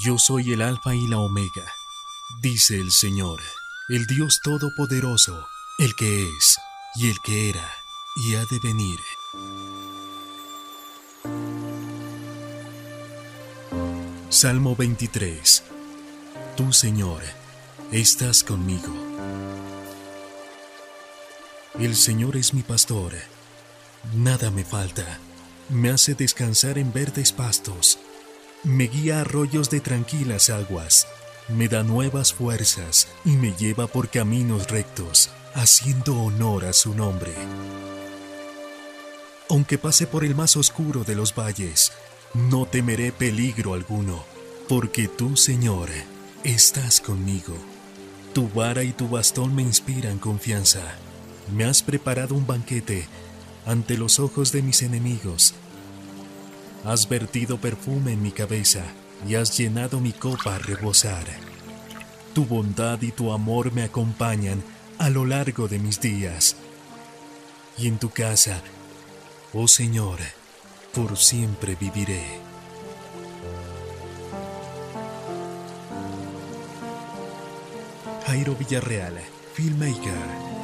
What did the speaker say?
Yo soy el Alfa y la Omega, dice el Señor, el Dios Todopoderoso, el que es, y el que era, y ha de venir. Salmo 23 Tú, Señor, estás conmigo. El Señor es mi pastor, nada me falta, me hace descansar en verdes pastos me guía arroyos de tranquilas aguas, me da nuevas fuerzas y me lleva por caminos rectos, haciendo honor a su nombre. Aunque pase por el más oscuro de los valles, no temeré peligro alguno, porque tú, Señor, estás conmigo. Tu vara y tu bastón me inspiran confianza. Me has preparado un banquete ante los ojos de mis enemigos Has vertido perfume en mi cabeza y has llenado mi copa a rebosar. Tu bondad y tu amor me acompañan a lo largo de mis días. Y en tu casa, oh Señor, por siempre viviré. Jairo Villarreal, filmmaker.